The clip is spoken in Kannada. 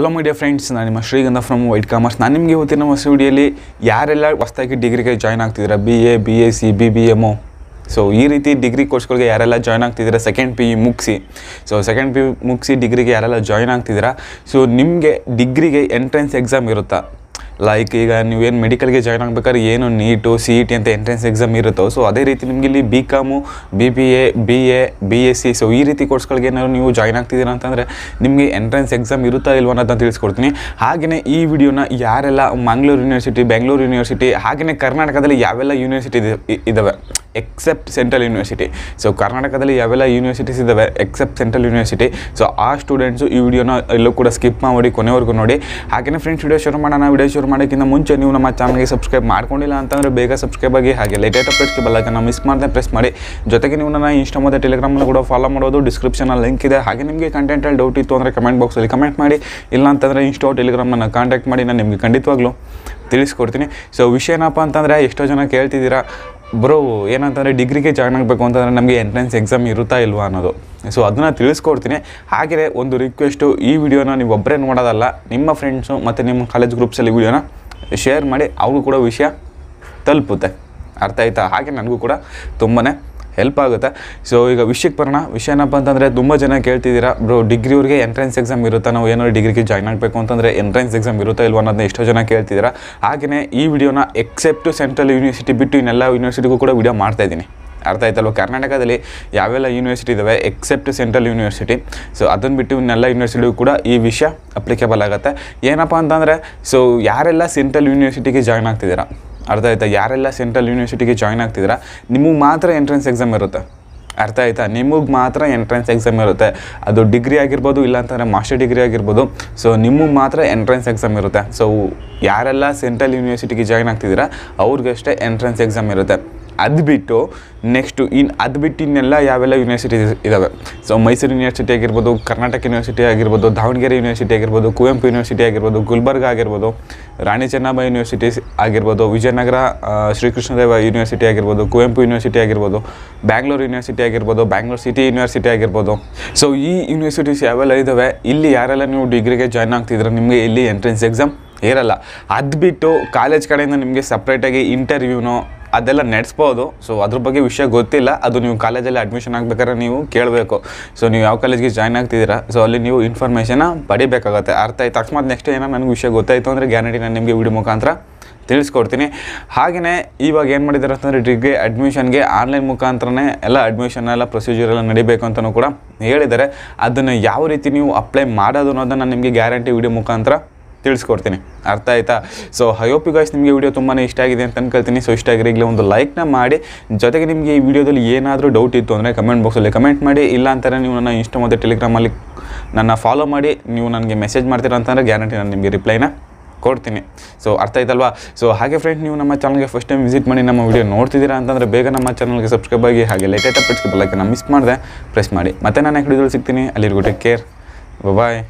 ಹಲೋ ಮೀಡಿಯಾ ಫ್ರೆಂಡ್ಸ್ ನಾನು ನಿಮ್ಮ ಶ್ರೀಗಂಧ ಫ್ರಮ್ ವೈಟ್ ಕಾಮರ್ಸ್ ನಾನು ನಿಮಗೆ ಇವತ್ತಿನ ಹೊಸ ವಿಡಿಯೋಲಿ ಯಾರೆಲ್ಲ ಹೊಸ್ದಾಗಿ ಡಿಗ್ರಿಗೆ join ಆಗ್ತಿದ್ದೀರಾ? B A B A C B B M so ಈ ರೀತಿ ಡಿಗ್ರಿ ಕೋರ್ಸ್ಗಳಿಗೆ ಯಾರೆಲ್ಲ ಜಾಯ್ನ್ ಆಗ್ತಿದ್ದೀರಾ? ಸೆಕೆಂಡ್ ಪಿ ಯು ಮುಗಿಸಿ. ಸೊ ಸೆಕೆಂಡ್ ಪಿ ಯು ಮುಗಿಸಿ ಡಿಗ್ರಿಗೆ ಯಾರೆಲ್ಲ ಜಾಯ್ನ್ ಆಗ್ತಿದ್ದೀರಾ? ಸೊ ನಿಮಗೆ ಡಿಗ್ರಿಗೆ ಎಂಟ್ರೆನ್ಸ್ ಎಕ್ಸಾಮ್ ಇರುತ್ತಾ? ಲೈಕ್ ಈಗ ನೀವೇನು ಮೆಡಿಕಲ್ಗೆ ಜಾಯ್ನ್ ಆಗ್ಬೇಕಾದ್ರೆ ಏನು ನೀಟು ಸಿ ಇ ಟಿ ಅಂತ ಎಂಟ್ರೆನ್ಸ್ ಎಕ್ಸಾಮ್ ಇರುತ್ತೋ ಸೊ ಅದೇ ರೀತಿ ನಿಮಗೆ ಇಲ್ಲಿ B com B B A B A B S C so ಈ ರೀತಿ ಕೋರ್ಸ್ಗಳಿಗೆ ಏನಾದ್ರು ನೀವು ಜಾಯ್ನ್ ಆಗ್ತಿದ್ದೀರಾ ಅಂತಂದರೆ ನಿಮಗೆ ಎಂಟ್ರೆನ್ಸ್ ಎಕ್ಸಾಮ್ ಇರುತ್ತಾ ಇಲ್ವೋ ಅನ್ನೋದನ್ನ ತಿಳಿಸ್ಕೊಡ್ತೀನಿ. ಹಾಗೆಯೇ ಈ ವಿಡಿಯೋನ ಯಾರೆಲ್ಲ ಮಂಗಳೂರು ಯೂನಿವರ್ಸಿಟಿ ಬೆಂಗಳೂರು ಯೂನಿವರ್ಸಿಟಿ ಹಾಗೆಯೇ ಕರ್ನಾಟಕದಲ್ಲಿ ಯಾವೆಲ್ಲ ಯೂನಿವರ್ಸಿಟಿ ಇದ್ದಾವೆ ಎಕ್ಸೆಪ್ಟ್ ಸೆಂಟ್ರಲ್ ಯೂನಿವರ್ಸಿಟಿ ಸೊ ಕರ್ನಾಟಕದಲ್ಲಿ ಯಾವೆಲ್ಲ ಯೂನಿವರ್ಸಿಟೀಸ್ ಇದ್ದಾವೆ ಎಕ್ಸೆಪ್ಟ್ ಸೆಂಟ್ರಲ್ ಯೂನಿವರ್ಸಿಟಿ ಸೊ ಆ ಸ್ಟೂಡೆಂಟ್ಸು ಈ ವಿಡಿಯೋನ ಎಲ್ಲೂ ಕೂಡ ಸ್ಕಿಪ್ ಮಾಡಿ, ಕೊನೆವರೆಗೂ ನೋಡಿ. ಹಾಗೆಯೇ ಫ್ರೆಂಡ್ಸ್ ವಿಡಿಯೋ ಶುರು ಮಾಡೋಣ. ವಿಡಿಯೋ ಶುರು ಮಾಡೋಕ್ಕಿಂತ ಮುಂಚೆ ನೀವು ನಮ್ಮ ಚಾನಲ್ಗೆ ಸಬ್ಸ್ಕ್ರೈಬ್ ಮಾಡ್ಕೊಂಡಿಲ್ಲ ಅಂತಂದರೆ ಬೇಗ ಸಬ್ಸ್ಕ್ರೈಬ್ ಆಗಿ, ಹಾಗೆ ಲೇಟೆಸ್ಟ್ ಅಪ್ಡೇಟ್ಸ್ಗೆ ಬಲ್ಲಕನ್ನ ಮಿಸ್ ಮಾಡದೆ ಪ್ರೆಸ್ ಮಾಡಿ. ಜೊತೆಗೆ ನೀವು ನನ್ನ ಇನ್ಸ್ಟಾ ಮತ್ತು ಟೆಲಿಗ್ರಾಮಲ್ಲಿ ಕೂಡ ಫಾಲೋ ಮಾಡೋದು ಡಿಸ್ಕ್ರಿಪ್ಷನಲ್ಲಿ ಲಿಂಕ್ ಇದೆ. ಹಾಗೆ ನಿಮಗೆ ಕಂಟೆಂಟಲ್ಲಿ ಡೌಟ್ ಇತ್ತು ಅಂದರೆ ಕಮೆಂಟ್ ಬಾಕ್ಸಲ್ಲಿ ಕಮೆಂಟ್ ಮಾಡಿ. ಇಲ್ಲ ಅಂತಂದರೆ ಇನ್ಸ್ಟಾ ಟೆಲಿಗ್ರಾಮನ್ನು ಕಾಂಟ್ಯಾಕ್ಟ್ ಮಾಡಿ, ನಾನು ನಿಮಗೆ ಖಂಡಿತವಾಗ್ಲೂ ತಿಳಿಸ್ಕೊಡ್ತೀನಿ. ಸೊ ವಿಷಯ ಏನಪ್ಪ ಅಂತಂದರೆ ಎಷ್ಟೋ ಜನ ಕೇಳ್ತಿದ್ದೀರಾ ಬ್ರೋ, ಏನಂತಂದರೆ ಡಿಗ್ರಿಗೆ ಜಾಯ್ನ್ ಆಗಬೇಕು ಅಂತಂದರೆ ನಮಗೆ ಎಂಟ್ರೆನ್ಸ್ ಎಕ್ಸಾಮ್ ಇರುತ್ತಾ ಇಲ್ವಾ ಅನ್ನೋದು. ಸೊ ಅದನ್ನು ತಿಳಿಸ್ಕೊಡ್ತೀನಿ. ಹಾಗೆಯೇ ಒಂದು ರಿಕ್ವೆಸ್ಟು ಈ ವಿಡಿಯೋನ ನೀವು ಒಬ್ಬರೇ ನೋಡೋದಲ್ಲ, ನಿಮ್ಮ ಫ್ರೆಂಡ್ಸು ಮತ್ತು ನಿಮ್ಮ ಕಾಲೇಜ್ ಗ್ರೂಪ್ಸಲ್ಲಿ ವಿಡಿಯೋನ ಶೇರ್ ಮಾಡಿ, ಅವ್ರಿಗೂ ಕೂಡ ವಿಷಯ ತಲುಪುತ್ತೆ. ಅರ್ಥ ಆಯ್ತಾ? ಹಾಗೆ ನನಗೂ ಕೂಡ ತುಂಬಾ ಹೆಲ್ಪ್ ಆಗುತ್ತೆ. ಸೊ ಈಗ ವಿಷಯಕ್ಕೆ ಬರೋಣ ವಿಷಯ ಏನಪ್ಪ ಅಂತಂದರೆ ತುಂಬ ಜನ ಕೇಳ್ತಿದ್ದೀರಾ ಬ್ರೋ ಡಿಗ್ರಿವ್ರಿಗೆ ಎಂಟ್ರೆನ್ಸ್ ಎಕ್ಸಾಮ್ ಇರುತ್ತಾ? ನಾವು ಏನಾದ್ರು ಡಿಗ್ರಿಗೆ ಜಾಯ್ನ್ ಆಗಬೇಕು ಅಂತಂದರೆ ಎಂಟ್ರೆನ್ಸ್ ಎಕ್ಸಾಮ್ ಇರುತ್ತಾ ಇಲ್ವೋ ಅನ್ನೋದನ್ನ ಎಷ್ಟೋ ಜನ ಕೇಳ್ತಿದ್ದೀರಾ. ಹಾಗೆಯೇ ಈ ವಿಡಿಯೋನ ಎಕ್ಸೆಪ್ಟ್ ಸೆಂಟ್ರಲ್ ಯೂನಿವರ್ಸಿಟಿ ಬಿಟ್ಟು ಇನ್ನೆಲ್ಲ ಯೂನಿವರ್ಸಿಟಿಗೂ ಕೂಡ ವಿಡಿಯೋ ಮಾಡ್ತಾ ಇದ್ದೀನಿ. ಅರ್ಥ ಆಯ್ತಲ್ವ? ಕರ್ನಾಟಕದಲ್ಲಿ ಯಾವೆಲ್ಲ ಯೂನಿವರ್ಸಿಟಿ ಇದಾವೆ? ಎಕ್ಸೆಪ್ಟ್ ಸೆಂಟ್ರಲ್ ಯೂನಿವರ್ಸಿಟಿ ಸೊ ಅದನ್ನು ಬಿಟ್ಟು ಇನ್ನೆಲ್ಲ ಯೂನಿವರ್ಸಿಟಿಗೂ ಕೂಡ ಈ ವಿಷಯ ಅಪ್ಲಿಕೇಬಲ್ ಆಗುತ್ತೆ. ಏನಪ್ಪ ಅಂತಂದರೆ ಸೊ ಯಾರೆಲ್ಲ ಸೆಂಟ್ರಲ್ ಯೂನಿವರ್ಸಿಟಿಗೆ ಜಾಯ್ನ್ ಆಗ್ತಿದ್ದೀರಾ? ಅರ್ಥ ಆಯ್ತಾ? ಯಾರೆಲ್ಲ ಸೆಂಟ್ರಲ್ ಯೂನಿವರ್ಸಿಟಿಗೆ ಜಾಯ್ನ್ ಆಗ್ತಿದ್ರ ನಿಮಗೆ ಮಾತ್ರ ಎಂಟ್ರೆನ್ಸ್ ಎಕ್ಸಾಮ್ ಇರುತ್ತೆ. ಅರ್ಥ ಆಯ್ತಾ? ನಿಮಗೆ ಮಾತ್ರ ಎಂಟ್ರೆನ್ಸ್ ಎಕ್ಸಾಮ್ ಇರುತ್ತೆ. ಅದು ಡಿಗ್ರಿ ಆಗಿರ್ಬೋದು ಇಲ್ಲ ಅಂತಂದರೆ ಮಾಸ್ಟರ್ ಡಿಗ್ರಿ ಆಗಿರ್ಬೋದು ಸೊ ನಿಮಗೆ ಮಾತ್ರ ಎಂಟ್ರೆನ್ಸ್ ಎಕ್ಸಾಮ್ ಇರುತ್ತೆ. ಸೊ ಯಾರೆಲ್ಲ ಸೆಂಟ್ರಲ್ ಯೂನಿವರ್ಸಿಟಿಗೆ ಜಾಯ್ನ್ ಆಗ್ತಿದ್ದೀರಾ, ಅವ್ರಿಗಷ್ಟೇ ಎಂಟ್ರೆನ್ಸ್ ಎಕ್ಸಾಮ್ ಇರುತ್ತೆ. ಅದು ಬಿಟ್ಟು ನೆಕ್ಸ್ಟು ಇನ್ನು ಅದು ಬಿಟ್ಟು ಇನ್ನೆಲ್ಲ ಯಾವೆಲ್ಲ ಯೂನಿವರ್ಸಿಟಿ ಇದ್ದಾವೆ ಸೊ ಮೈಸೂರು ಯೂನಿವರ್ಸಿಟಿ ಆಗಿರ್ಬೋದು, ಕರ್ನಾಟಕ ಯೂನಿವರ್ಸಿಟಿ ಆಗಿರ್ಬೋದು, ದಾವಣಗೆರೆ ಯೂನಿವರ್ಸಿಟಿ ಆಗಿರ್ಬೋದು, ಕುವೆಂಪು ಯೂನಿವರ್ಸಿಟಿ ಆಗಿರ್ಬೋದು, ಗುಲ್ಬರ್ಗ ಆಗಿರ್ಬೋದು ರಾಣಿ ಚೆನ್ನಮ್ಮ ಯೂನಿವರ್ಸಿಟಿ ಆಗಿರ್ಬೋದು, ವಿಜಯನಗರ ಶ್ರೀಕೃಷ್ಣದೇವ ಯೂನಿವರ್ಸಿಟಿ ಆಗಿರ್ಬೋದು, ಕುವೆಂಪು ಯೂನಿವರ್ಸಿಟಿ ಆಗಿರ್ಬೋದು ಬ್ಯಾಂಗ್ಳೂರು ಯೂನಿವರ್ಸಿಟಿ ಆಗಿರ್ಬೋದು ಬ್ಯಾಂಗ್ಳೂರು ಸಿಟಿ ಯೂನಿವರ್ಸಿಟಿ ಆಗಿರ್ಬೋದು. ಸೊ ಈ ಯೂನಿವರ್ಸಿಟೀಸ್ ಯಾವೆಲ್ಲ ಇದ್ದಾವೆ ಇಲ್ಲಿ ಯಾರೆಲ್ಲ ನೀವು ಡಿಗ್ರಿಗೆ ಜಾಯ್ನ್ ಆಗ್ತಿದ್ರೆ ನಿಮಗೆ ಇಲ್ಲಿ ಎಂಟ್ರೆನ್ಸ್ ಎಕ್ಸಾಮ್ ಇರಲ್ಲ ಅದು ಬಿಟ್ಟು ಕಾಲೇಜ್ ಕಡೆಯಿಂದ ನಿಮಗೆ ಸಪ್ರೇಟಾಗಿ ಇಂಟರ್ವ್ಯೂನೋ ಅದೆಲ್ಲ ನಡೆಸ್ಬೋದು. ಸೊ ಅದ್ರ ಬಗ್ಗೆ ವಿಷಯ ಗೊತ್ತಿಲ್ಲ. ಅದು ನೀವು ಕಾಲೇಜಲ್ಲಿ ಅಡ್ಮಿಷನ್ ಆಗಬೇಕಾದ್ರೆ ನೀವು ಕೇಳಬೇಕು. ಸೊ ನೀವು ಯಾವ ಕಾಲೇಜ್ಗೆ ಜಾಯ್ನ್ ಆಗ್ತಿದ್ದೀರಾ? ಸೊ ಅಲ್ಲಿ ನೀವು ಇನ್ಫಾರ್ಮೇಷನ್ನ ಪಡಿಬೇಕಾಗತ್ತೆ. ಅರ್ಥ ಆಯ್ತು. ಅಕಸ್ಮಾತ್ ನೆಕ್ಸ್ಟ್ ಏನೋ ನನಗೆ ವಿಷಯ ಗೊತ್ತಾಯಿತು ಅಂದರೆ ಗ್ಯಾರಂಟಿ ನಾನು ನಿಮಗೆ ವಿಡಿಯೋ ಮುಖಾಂತರ ತಿಳಿಸ್ಕೊಡ್ತೀನಿ. ಹಾಗೆಯೇ ಇವಾಗ ಏನು ಮಾಡಿದ್ದಾರೆ ಅಂತಂದರೆ ಡಿಗ್ರಿ ಅಡ್ಮಿಷನ್ಗೆ ಆನ್ಲೈನ್ ಮುಖಾಂತರನೇ ಎಲ್ಲ ಅಡ್ಮಿಷನ್ ಎಲ್ಲ ಪ್ರೊಸೀಜರ್ ಎಲ್ಲ ನಡಿಬೇಕು ಅಂತಲೂ ಕೂಡ ಹೇಳಿದ್ದಾರೆ. ಅದನ್ನು ಯಾವ ರೀತಿ ನೀವು ಅಪ್ಲೈ ಮಾಡೋದು ಅನ್ನೋದನ್ನು ನಾನು ನಿಮಗೆ ಗ್ಯಾರಂಟಿ ವಿಡಿಯೋ ಮುಖಾಂತರ ತಿಳಿಸ್ಕೊಡ್ತೀನಿ. ಅರ್ಥ ಆಯ್ತಾ? ಸೊ ಹಯೋಪಿ ಗಾಯ್ಸ್ ನಿಮಗೆ ವಿಡಿಯೋ ತುಂಬಾ ಇಷ್ಟ ಆಗಿದೆ ಅಂತ ಅನ್ಕೊಳ್ತೀನಿ. ಸೊ ಇಷ್ಟ ಆಗಿರೋ ಈಗಲೇ ಒಂದು ಲೈಕ್ನ ಮಾಡಿ. ಜೊತೆಗೆ ನಿಮಗೆ ಈ ವಿಡಿಯೋದಲ್ಲಿ ಏನಾದರೂ ಡೌಟ್ ಇತ್ತು ಅಂದರೆ ಕಮೆಂಟ್ ಬಾಕ್ಸಲ್ಲಿ ಕಮೆಂಟ್ ಮಾಡಿ. ಇಲ್ಲ ಅಂತಾರೆ ನೀವು ನನ್ನ ಇನ್ಸ್ಟಾ ಮತ್ತು ಟೆಲಿಗ್ರಾಮಲ್ಲಿ ನನ್ನ ಫಾಲೋ ಮಾಡಿ. ನೀವು ನನಗೆ ಮೆಸೇಜ್ ಮಾಡ್ತೀರಾ ಅಂತಂದರೆ ಗ್ಯಾರಂಟಿ ನಾನು ನಿಮಗೆ ರಿಪ್ಲೈನ ಕೊಡ್ತೀನಿ. ಸೊ ಅರ್ಥ ಆಯ್ತಲ್ವಾ? ಸೊ ಹಾಗೆ ಫ್ರೆಂಡ್ ನೀವು ನಮ್ಮ ಚಾನಲ್ಗೆ ಫಸ್ಟ್ ಟೈಮ್ ವಿಸಿಟ್ ಮಾಡಿ ನಮ್ಮ ವಿಡಿಯೋ ನೋಡ್ತಿದ್ದೀರಾ ಅಂತಂದರೆ ಬೇಗ ನಮ್ಮ ಚಾನಲ್ಗೆ ಸಬ್ಸ್ಕ್ರೈಬ್ ಆಗಿ ಹಾಗೆ ಲೇಟೆಸ್ಟ್ ಅಪ್ಡೇಟ್ಸ್ಗೆ ಬಲ್ಲಕ್ಕೆ ಮಿಸ್ ಮಾಡಿದೆ. ಪ್ರೆಸ್ ಮಾಡಿ. ಮತ್ತೆ ನಾನು ವಿಡಿಯೋದಲ್ಲಿ ಸಿಗ್ತೀನಿ. ಅಲ್ಲಿರ್ಗೂ ಟೇಕ್ ಕೇರ್ ಬಾಯ್